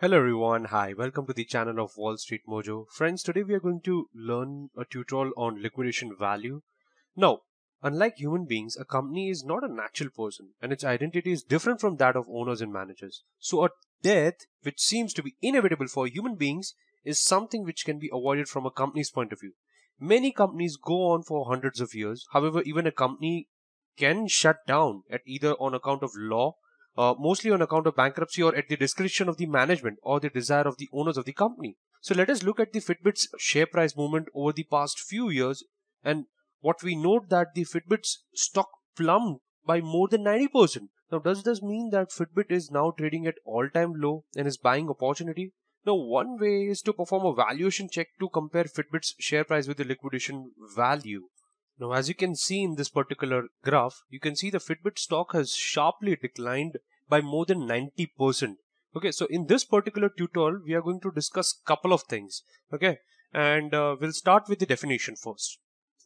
Hello everyone, hi, welcome to the channel of Wall Street Mojo. Friends, today we are going to learn a tutorial on liquidation value. Now, unlike human beings, a company is not a natural person and its identity is different from that of owners and managers. So a death, which seems to be inevitable for human beings, is something which can be avoided from a company's point of view. Many companies go on for hundreds of years. However, even a company can shut down at either on account of law uh, mostly on account of bankruptcy or at the discretion of the management or the desire of the owners of the company. So let us look at the Fitbit's share price movement over the past few years and what we note that the Fitbit's stock plumbed by more than 90%. Now does this mean that Fitbit is now trading at all-time low and is buying opportunity? Now one way is to perform a valuation check to compare Fitbit's share price with the liquidation value. Now, as you can see in this particular graph, you can see the Fitbit stock has sharply declined by more than 90%. Okay, so in this particular tutorial, we are going to discuss couple of things. Okay, and uh, we'll start with the definition first.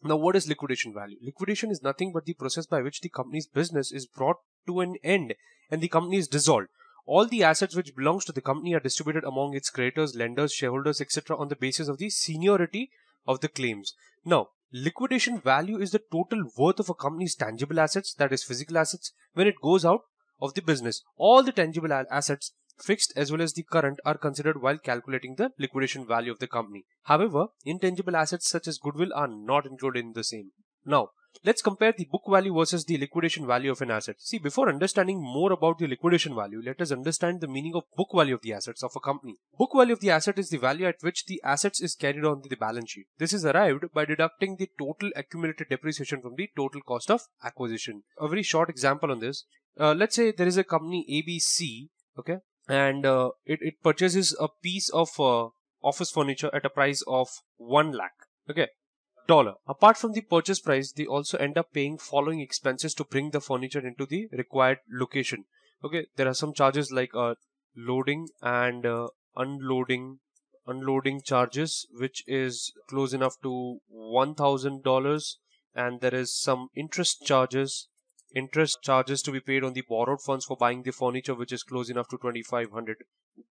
Now, what is liquidation value? Liquidation is nothing but the process by which the company's business is brought to an end and the company is dissolved. All the assets which belongs to the company are distributed among its creditors, lenders, shareholders, etc. on the basis of the seniority of the claims. Now, Liquidation value is the total worth of a company's tangible assets, that is physical assets, when it goes out of the business. All the tangible assets, fixed as well as the current, are considered while calculating the liquidation value of the company. However, intangible assets such as goodwill are not included in the same. Now, Let's compare the book value versus the liquidation value of an asset. See, before understanding more about the liquidation value, let us understand the meaning of book value of the assets of a company. Book value of the asset is the value at which the assets is carried on the balance sheet. This is arrived by deducting the total accumulated depreciation from the total cost of acquisition. A very short example on this. Uh, let's say there is a company ABC, okay, and uh, it, it purchases a piece of uh, office furniture at a price of 1 lakh. Okay, dollar. Apart from the purchase price, they also end up paying following expenses to bring the furniture into the required location. Okay, there are some charges like uh, loading and uh, unloading unloading charges which is close enough to $1000 and there is some interest charges interest charges to be paid on the borrowed funds for buying the furniture which is close enough to 2500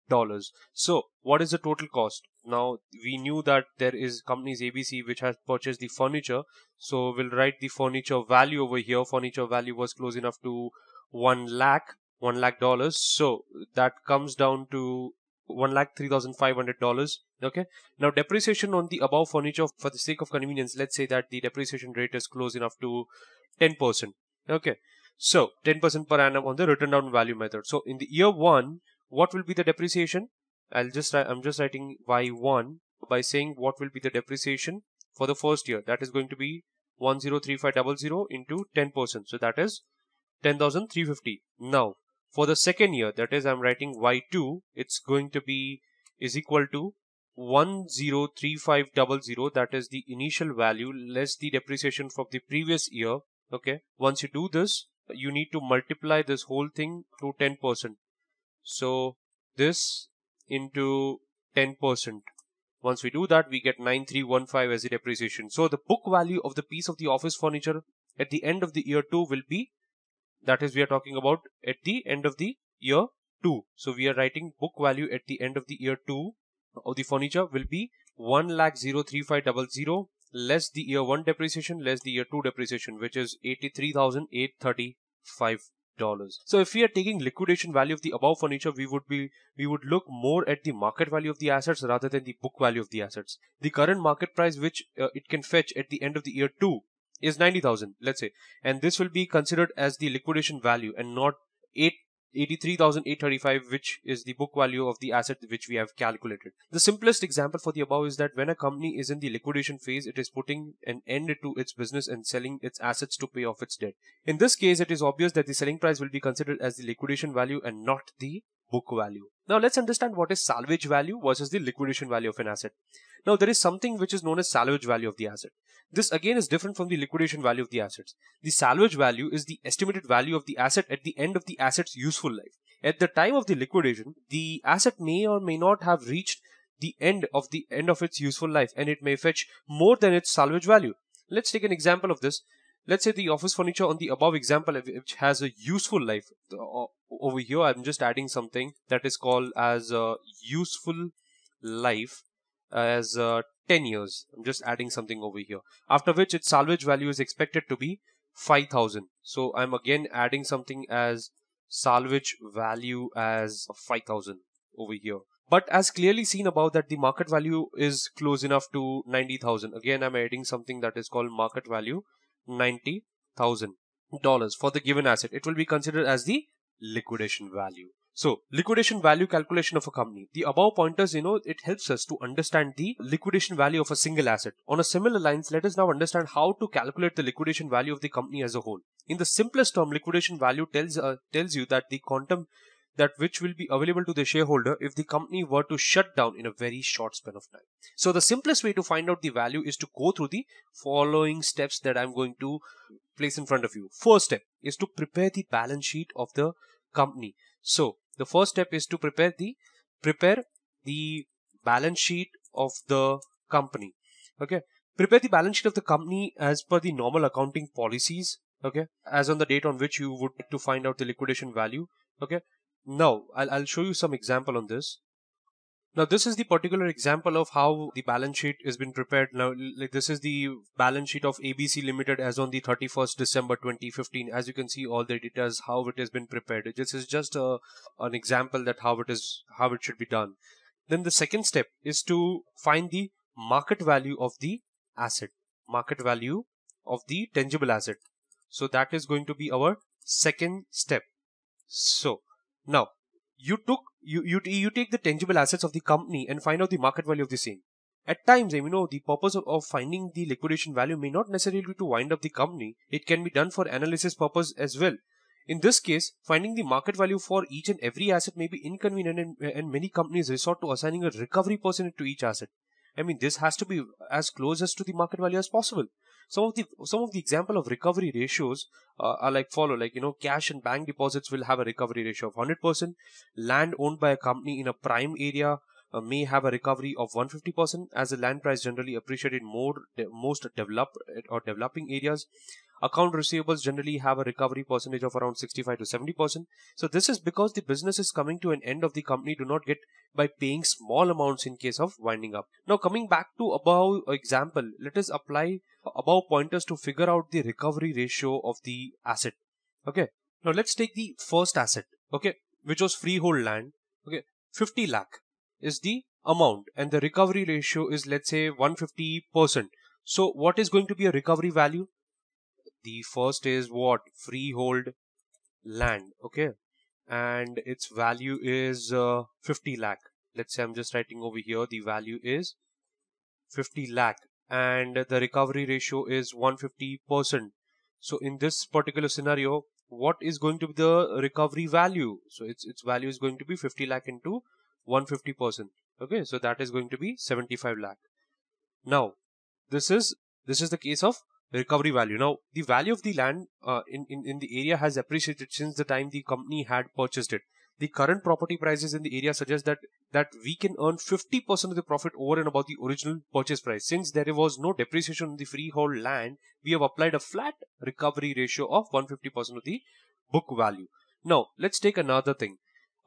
dollars. So what is the total cost? Now we knew that there is companies abc which has purchased the furniture. So we'll write the furniture value over here. Furniture value was close enough to 1 lakh 1 lakh dollars. So that comes down to 1 lakh 3500 dollars. Okay? Now depreciation on the above furniture for the sake of convenience let's say that the depreciation rate is close enough to 10 percent Okay, so 10% per annum on the written down value method. So in the year one, what will be the depreciation? I'll just I'm just writing y1 by saying what will be the depreciation for the first year. That is going to be 103500 into 10%. So that is 10,350. Now for the second year, that is I'm writing y2, it's going to be is equal to 103500 that is the initial value less the depreciation from the previous year okay. Once you do this you need to multiply this whole thing to 10% so this into 10% once we do that we get 9315 as the depreciation. So the book value of the piece of the office furniture at the end of the year 2 will be that is we are talking about at the end of the year 2 so we are writing book value at the end of the year 2 of the furniture will be 1 lakh 03500 less the year 1 depreciation less the year 2 depreciation which is 83835 dollars. So if we are taking liquidation value of the above furniture we would be we would look more at the market value of the assets rather than the book value of the assets. The current market price which uh, it can fetch at the end of the year 2 is 90000 let's say. And this will be considered as the liquidation value and not 8 83,835 which is the book value of the asset which we have calculated. The simplest example for the above is that when a company is in the liquidation phase, it is putting an end to its business and selling its assets to pay off its debt. In this case, it is obvious that the selling price will be considered as the liquidation value and not the book value. Now let's understand what is salvage value versus the liquidation value of an asset. Now there is something which is known as salvage value of the asset. This again is different from the liquidation value of the assets. The salvage value is the estimated value of the asset at the end of the asset's useful life. At the time of the liquidation, the asset may or may not have reached the end of the end of its useful life and it may fetch more than its salvage value. Let's take an example of this. Let's say the office furniture on the above example which has a useful life over here i'm just adding something that is called as a useful life as uh, 10 years. I'm just adding something over here. After which its salvage value is expected to be 5000 so i'm again adding something as salvage value as 5000 over here. But as clearly seen above that the market value is close enough to 90000 again i'm adding something that is called market value $90,000 for the given asset. It will be considered as the liquidation value. So, liquidation value calculation of a company. The above pointers, you know, it helps us to understand the liquidation value of a single asset. On a similar lines, let us now understand how to calculate the liquidation value of the company as a whole. In the simplest term, liquidation value tells uh, tells you that the quantum that which will be available to the shareholder if the company were to shut down in a very short span of time. So the simplest way to find out the value is to go through the following steps that I'm going to place in front of you. First step is to prepare the balance sheet of the company. So the first step is to prepare the prepare the balance sheet of the company. Okay. Prepare the balance sheet of the company as per the normal accounting policies okay as on the date on which you would to find out the liquidation value okay now, I'll, I'll show you some example on this. Now, this is the particular example of how the balance sheet has been prepared. Now, this is the balance sheet of ABC Limited as on the 31st December 2015. As you can see, all the details how it has been prepared. This is just a, an example that how it is how it should be done. Then the second step is to find the market value of the asset, market value of the tangible asset. So that is going to be our second step. So now, you took you, you you take the tangible assets of the company and find out the market value of the same. At times, you know, the purpose of, of finding the liquidation value may not necessarily be to wind up the company. It can be done for analysis purpose as well. In this case, finding the market value for each and every asset may be inconvenient and, and many companies resort to assigning a recovery percentage to each asset. I mean, this has to be as close as to the market value as possible. Some of the some of the example of recovery ratios uh, are like follow. Like you know, cash and bank deposits will have a recovery ratio of 100%. Land owned by a company in a prime area uh, may have a recovery of 150% as the land price generally appreciated more de- most developed or developing areas account receivables generally have a recovery percentage of around 65 to 70 percent. So this is because the business is coming to an end of the company do not get by paying small amounts in case of winding up. Now coming back to above example let us apply above pointers to figure out the recovery ratio of the asset. Okay. Now let's take the first asset. Okay. Which was freehold land. Okay. 50 lakh is the amount and the recovery ratio is let's say 150 percent. So what is going to be a recovery value the first is what? Freehold land okay? And its value is uh, 50 lakh. Let's say i'm just writing over here the value is 50 lakh. And the recovery ratio is 150 percent. So in this particular scenario what is going to be the recovery value? So its its value is going to be 50 lakh into 150 percent okay? So that is going to be 75 lakh. Now this is this is the case of recovery value. Now, the value of the land uh, in, in, in the area has appreciated since the time the company had purchased it. The current property prices in the area suggest that, that we can earn 50% of the profit over and above the original purchase price. Since there was no depreciation in the freehold land, we have applied a flat recovery ratio of 150% of the book value. Now, let's take another thing.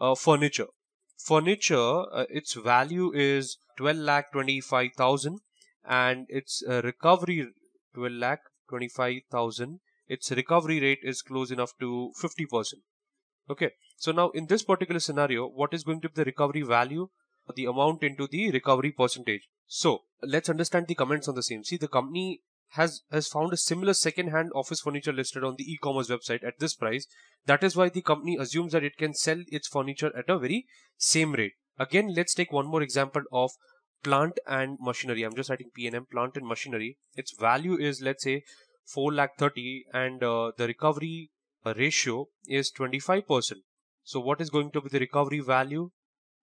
Uh, furniture. Furniture, uh, its value is 12 lakh 25,000 and its uh, recovery 12 lakh 25,000 its recovery rate is close enough to 50%. Okay, so now in this particular scenario, what is going to be the recovery value? The amount into the recovery percentage. So let's understand the comments on the same. See, the company has has found a similar second-hand office furniture listed on the e-commerce website at this price. That is why the company assumes that it can sell its furniture at a very same rate. Again, let's take one more example of plant and machinery. I'm just writing PNM, plant and machinery. Its value is, let's say, 4 lakh 30 and uh, the recovery uh, ratio is 25%. So what is going to be the recovery value?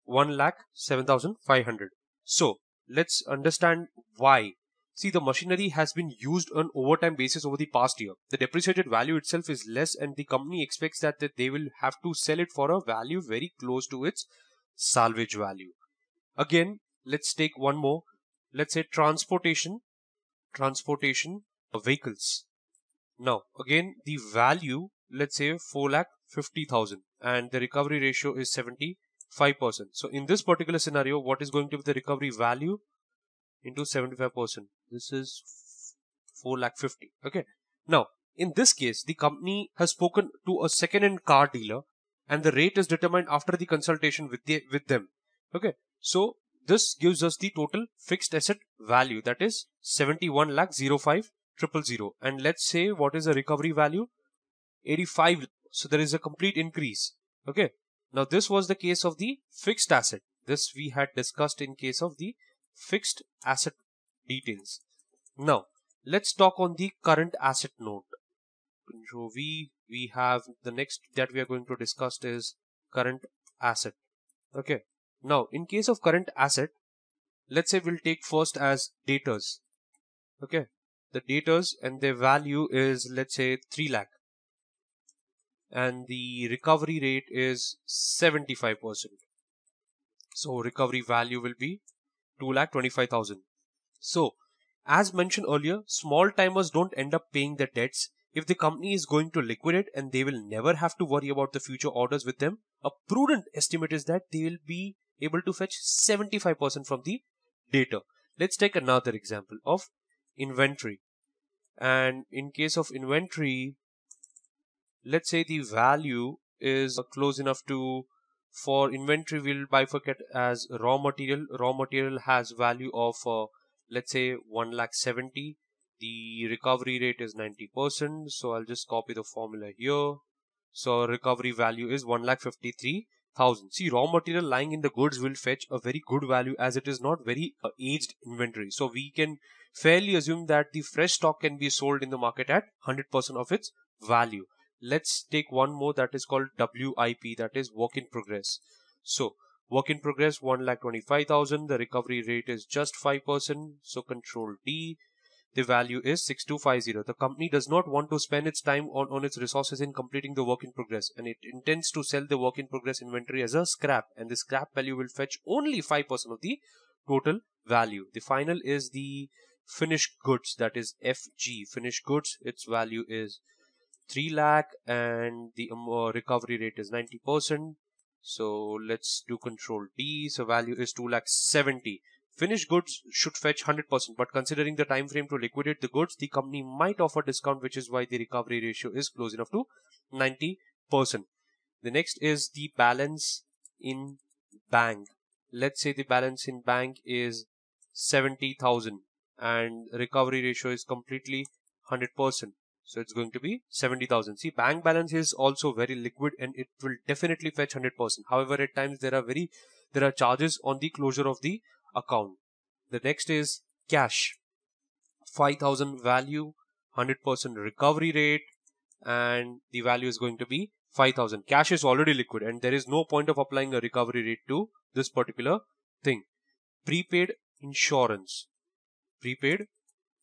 1 lakh 7500. So let's understand why. See, the machinery has been used on overtime basis over the past year. The depreciated value itself is less and the company expects that, that they will have to sell it for a value very close to its salvage value. Again, let's take one more let's say transportation transportation of vehicles Now, again, the value, let's say 4 lakh 50,000 and the recovery ratio is 75%. So in this particular scenario, what is going to be the recovery value into 75%? This is 4 lakh 50. Okay. Now, in this case, the company has spoken to a second-hand car dealer and the rate is determined after the consultation with, the, with them. Okay. So this gives us the total fixed asset value that is 71 lakh 05 triple zero. And let's say what is the recovery value? 85. So there is a complete increase. Okay. Now this was the case of the fixed asset. This we had discussed in case of the fixed asset details. Now let's talk on the current asset note. So we we have the next that we are going to discuss is current asset. Okay. Now in case of current asset, let's say we'll take first as debtors. Okay the debtors and their value is let's say 3 lakh and the recovery rate is 75%. So recovery value will be 2 lakh 25,000. So as mentioned earlier, small timers don't end up paying their debts if the company is going to liquidate and they will never have to worry about the future orders with them. A prudent estimate is that they will be able to fetch 75% from the data. Let's take another example of inventory. And in case of inventory let's say the value is close enough to for inventory we'll bifurcate as raw material. Raw material has value of uh, let's say 1 lakh 70 the recovery rate is 90 percent. So i'll just copy the formula here. So recovery value is 1 lakh 53 thousand. See, raw material lying in the goods will fetch a very good value as it is not very uh, aged inventory. So we can fairly assume that the fresh stock can be sold in the market at 100% of its value. Let's take one more that is called WIP, that is work in progress. So work in progress 1 lakh 25,000. The recovery rate is just 5%. So control D the value is 6250. The company does not want to spend its time on, on its resources in completing the work in progress and it intends to sell the work in progress inventory as a scrap and the scrap value will fetch only 5% of the total value. The final is the finished goods that is FG finished goods its value is 3 lakh and the um, uh, recovery rate is 90%. So let's do control D. So value is 2 lakh 70 Finished goods should fetch 100%, but considering the time frame to liquidate the goods, the company might offer discount, which is why the recovery ratio is close enough to 90%. The next is the balance in bank. Let's say the balance in bank is 70,000 and recovery ratio is completely 100%. So it's going to be 70,000. See, bank balance is also very liquid and it will definitely fetch 100%. However, at times there are very, there are charges on the closure of the account. The next is cash. 5000 value, 100% recovery rate, and the value is going to be 5000. Cash is already liquid, and there is no point of applying a recovery rate to this particular thing. Prepaid insurance. Prepaid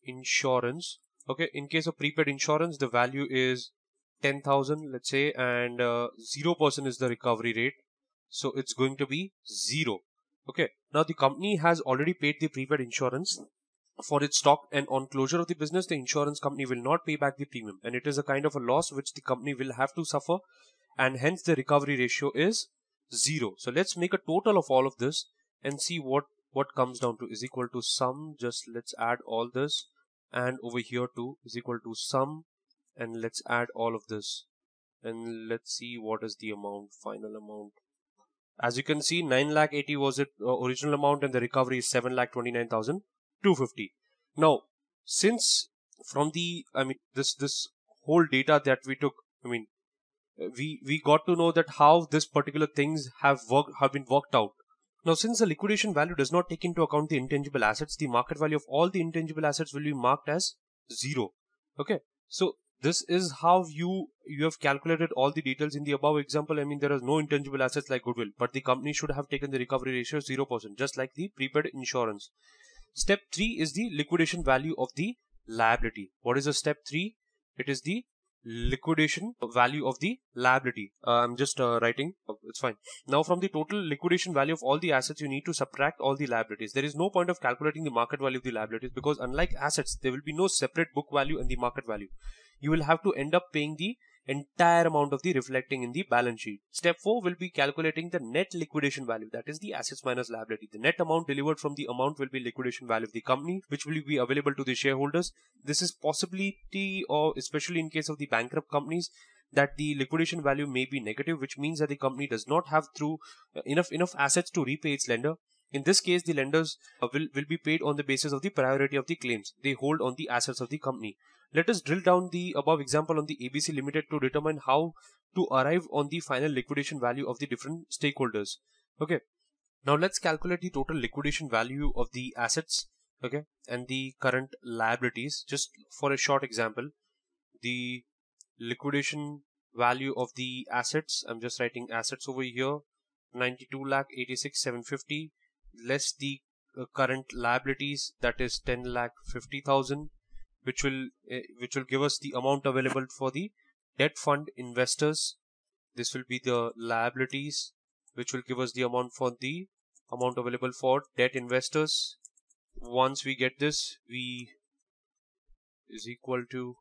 insurance. Okay, in case of prepaid insurance, the value is 10,000, let's say, and uh, 0% is the recovery rate. So it's going to be 0. Okay, now the company has already paid the prepaid insurance for its stock and on closure of the business the insurance company will not pay back the premium. And it is a kind of a loss which the company will have to suffer and hence the recovery ratio is zero. So let's make a total of all of this and see what what comes down to. Is equal to sum. Just let's add all this and over here too is equal to sum and let's add all of this. And let's see what is the amount final amount as you can see, 9 lakh 80 was the uh, original amount and the recovery is 7 lakh 29,250. Now, since from the, I mean, this, this whole data that we took, I mean, we, we got to know that how this particular things have worked, have been worked out. Now, since the liquidation value does not take into account the intangible assets, the market value of all the intangible assets will be marked as zero. Okay. So this is how you you have calculated all the details in the above example. I mean there is no intangible assets like goodwill but the company should have taken the recovery ratio 0% just like the prepaid insurance. Step 3 is the liquidation value of the liability. What is the step 3 it is the liquidation value of the liability. Uh, i'm just uh, writing. Oh, it's fine. Now from the total liquidation value of all the assets you need to subtract all the liabilities. There is no point of calculating the market value of the liabilities because unlike assets there will be no separate book value and the market value you will have to end up paying the entire amount of the reflecting in the balance sheet. Step 4 will be calculating the net liquidation value that is the assets minus liability. The net amount delivered from the amount will be liquidation value of the company which will be available to the shareholders. This is possibility or especially in case of the bankrupt companies that the liquidation value may be negative which means that the company does not have through uh, enough enough assets to repay its lender in this case, the lenders uh, will, will be paid on the basis of the priority of the claims they hold on the assets of the company. Let us drill down the above example on the ABC Limited to determine how to arrive on the final liquidation value of the different stakeholders. Okay. Now let's calculate the total liquidation value of the assets okay and the current liabilities just for a short example the liquidation value of the assets i'm just writing assets over here 92 lakh 86 750 less the uh, current liabilities that is 10 lakh 50,000 which will uh, which will give us the amount available for the debt fund investors. This will be the liabilities which will give us the amount for the amount available for debt investors. Once we get this we is equal to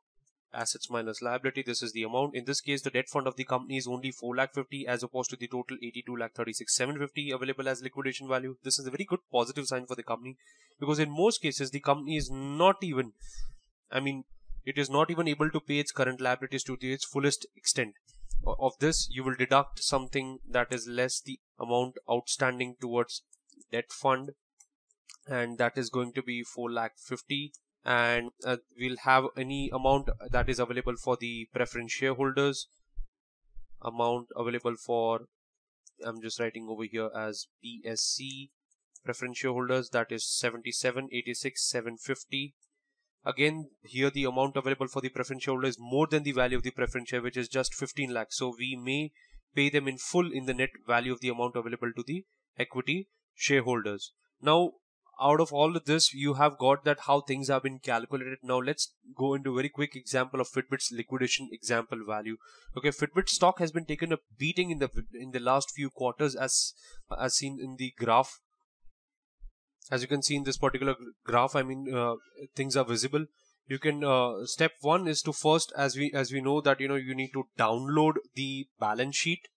assets minus liability. This is the amount. In this case the debt fund of the company is only 4 lakh 50 as opposed to the total 82 lakh 36 750 available as liquidation value. This is a very good positive sign for the company because in most cases the company is not even i mean it is not even able to pay its current liabilities to its fullest extent. Of this you will deduct something that is less the amount outstanding towards debt fund and that is going to be 4 lakh 50 and uh, we'll have any amount that is available for the preference shareholders amount available for I'm just writing over here as PSC preference shareholders that is 77 86 750 again here the amount available for the preference shareholder is more than the value of the preference share which is just 15 lakhs. So we may pay them in full in the net value of the amount available to the equity shareholders. Now out of all of this you have got that how things have been calculated. Now let's go into a very quick example of fitbit's liquidation example value. Okay fitbit stock has been taken a beating in the in the last few quarters as as seen in the graph as you can see in this particular graph i mean uh, things are visible. You can uh, step one is to first as we as we know that you know you need to download the balance sheet.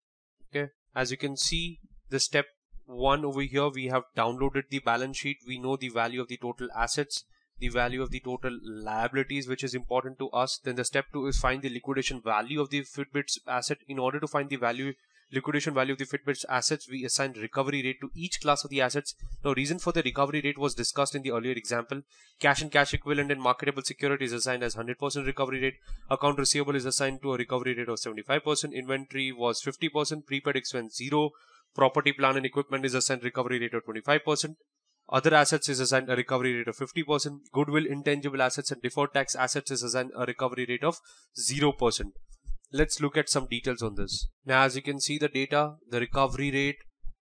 Okay? As you can see the step one over here we have downloaded the balance sheet. We know the value of the total assets the value of the total liabilities which is important to us. Then the step two is find the liquidation value of the fitbit's asset. In order to find the value liquidation value of the fitbit's assets we assign recovery rate to each class of the assets now reason for the recovery rate was discussed in the earlier example cash and cash equivalent and marketable securities assigned as 100% recovery rate account receivable is assigned to a recovery rate of 75% inventory was 50% prepaid expense 0 Property, plant and equipment is assigned recovery rate of 25%. Other assets is assigned a recovery rate of 50%. Goodwill, intangible assets and deferred tax assets is assigned a recovery rate of 0%. Let's look at some details on this. Now as you can see the data, the recovery rate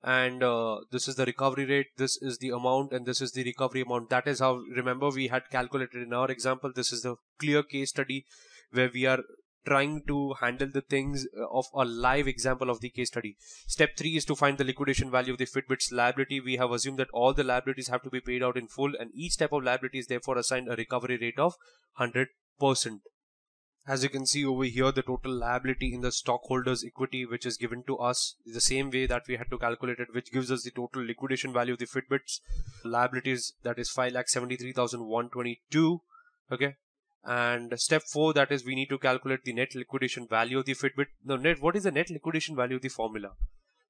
and uh, this is the recovery rate, this is the amount and this is the recovery amount. That is how, remember we had calculated in our example, this is the clear case study where we are trying to handle the things uh, of a live example of the case study. Step 3 is to find the liquidation value of the Fitbit's liability. We have assumed that all the liabilities have to be paid out in full and each type of liability is therefore assigned a recovery rate of 100%. As you can see over here, the total liability in the stockholders' equity, which is given to us, is the same way that we had to calculate it, which gives us the total liquidation value of the Fitbits. Liabilities, that is 5,73,122. Okay, and step four that is we need to calculate the net liquidation value of the fitbit. Now net what is the net liquidation value of the formula?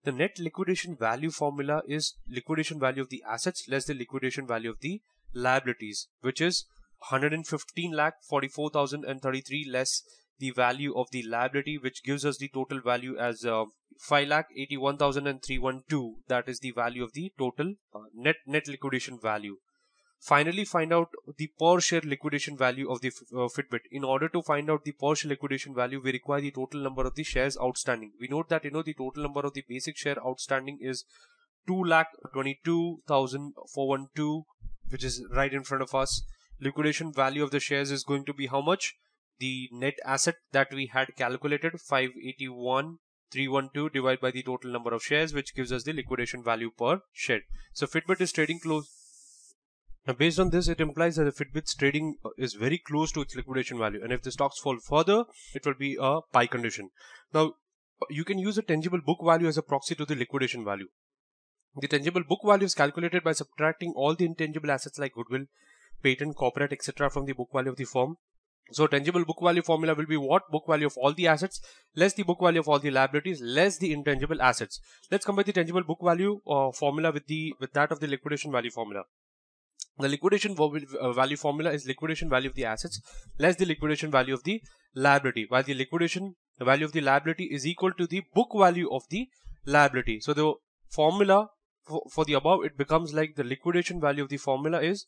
The net liquidation value formula is liquidation value of the assets less the liquidation value of the liabilities which is 115 lakh 44,033 less the value of the liability which gives us the total value as uh, 5 lakh 81,312 that is the value of the total uh, net net liquidation value finally find out the per share liquidation value of the uh, Fitbit. In order to find out the per share liquidation value, we require the total number of the shares outstanding. We note that you know the total number of the basic share outstanding is two lakh twenty two thousand four one two, which is right in front of us. Liquidation value of the shares is going to be how much? The net asset that we had calculated 581 312 divided by the total number of shares which gives us the liquidation value per share. So Fitbit is trading close Now, based on this, it implies that the Fitbit's trading uh, is very close to its liquidation value, and if the stocks fall further, it will be a buy condition. Now, you can use a tangible book value as a proxy to the liquidation value. The tangible book value is calculated by subtracting all the intangible assets like goodwill, patent, corporate, etc. from the book value of the firm. So tangible book value formula will be what? Book value of all the assets less the book value of all the liabilities less the intangible assets. Let's compare the tangible book value uh, formula with the with that of the liquidation value formula. The liquidation uh, value formula is liquidation value of the assets less the liquidation value of the liability, while the liquidation value of the liability is equal to the book value of the liability. So the formula for, for the above, it becomes like the liquidation value of the formula is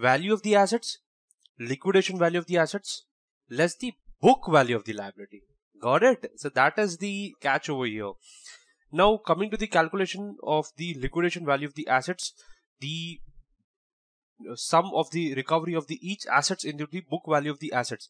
value of the assets, liquidation value of the assets, less the book value of the liability. Got it? So that is the catch over here. Now coming to the calculation of the liquidation value of the assets, the sum of the recovery of the each assets into the book value of the assets.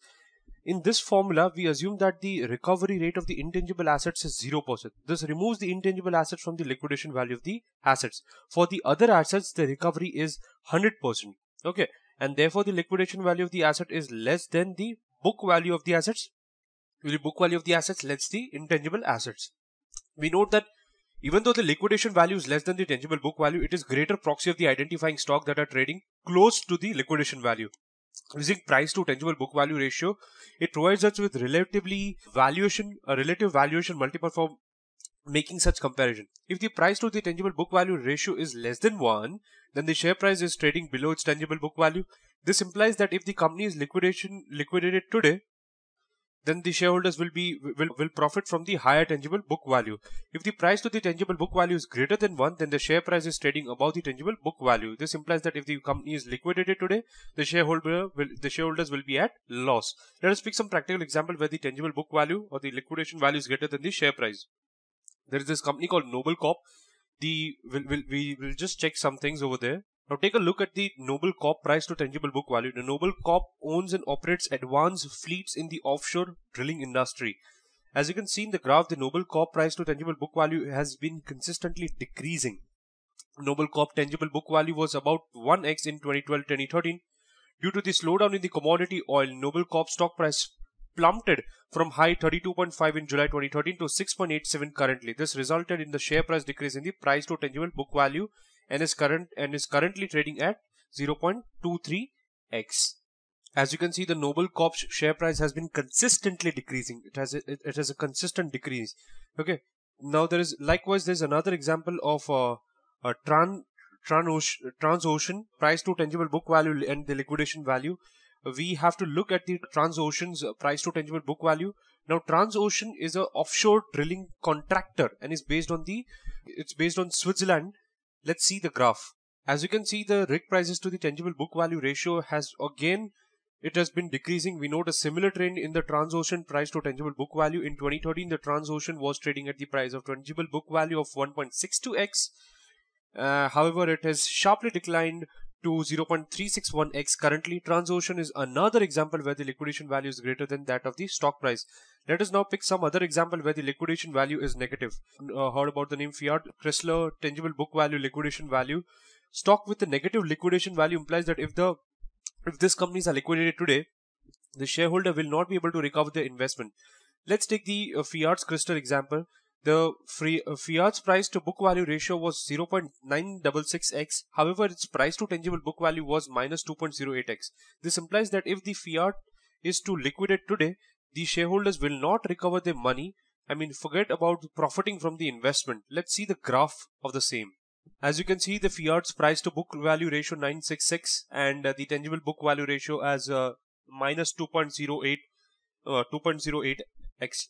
In this formula, we assume that the recovery rate of the intangible assets is 0%. This removes the intangible assets from the liquidation value of the assets. For the other assets, the recovery is 100%. Okay, and therefore the liquidation value of the asset is less than the book value of the assets. The book value of the assets less the intangible assets. We note that even though the liquidation value is less than the tangible book value, it is greater proxy of the identifying stock that are trading close to the liquidation value. Using price to tangible book value ratio, it provides us with relatively valuation, a relative valuation multiple for making such comparison. If the price to the tangible book value ratio is less than 1, then the share price is trading below its tangible book value. This implies that if the company is liquidation liquidated today, then the shareholders will be will, will profit from the higher tangible book value. If the price to the tangible book value is greater than 1, then the share price is trading above the tangible book value. This implies that if the company is liquidated today, the shareholder will the shareholders will be at loss. Let us pick some practical example where the tangible book value or the liquidation value is greater than the share price. There is this company called Noble Corp. The will will we will just check some things over there. Now take a look at the Noble Corp price to tangible book value. The Noble Corp owns and operates advanced fleets in the offshore drilling industry. As you can see in the graph, the Noble Corp price to tangible book value has been consistently decreasing. Noble Corp tangible book value was about 1x in 2012-2013. Due to the slowdown in the commodity oil, Noble Corp stock price plummeted from high 32.5 in July 2013 to 6.87 currently. This resulted in the share price decrease in the price to tangible book value and is current and is currently trading at 0.23x. As you can see, the Noble Corp share price has been consistently decreasing. It has a, it, it has a consistent decrease. Okay. Now there is likewise there's another example of uh, a Tran Transocean price to tangible book value and the liquidation value. We have to look at the Transocean's price to tangible book value. Now Transocean is an offshore drilling contractor and is based on the it's based on Switzerland Let's see the graph. As you can see, the rig prices to the tangible book value ratio has again it has been decreasing. We note a similar trend in the Transocean price to tangible book value. In 2013, the Transocean was trading at the price of tangible book value of 1.62x. Uh, however, it has sharply declined to 0.361x. Currently, Transocean is another example where the liquidation value is greater than that of the stock price. Let us now pick some other example where the liquidation value is negative. Uh, heard about the name Fiat Chrysler tangible book value liquidation value. Stock with a negative liquidation value implies that if the if this companies are liquidated today, the shareholder will not be able to recover their investment. Let's take the uh, Fiat's Chrysler example. The uh, Fiat's price to book value ratio was 0.966x. However, its price to tangible book value was minus 2.08x. This implies that if the Fiat is to liquidate today, the shareholders will not recover their money. I mean, forget about profiting from the investment. Let's see the graph of the same. As you can see, the Fiat's price to book value ratio 966 and uh, the tangible book value ratio as uh, minus 2.08 uh, 2.08x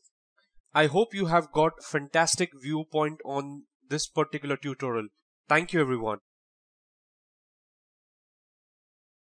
I hope you have got fantastic viewpoint on this particular tutorial. Thank you everyone.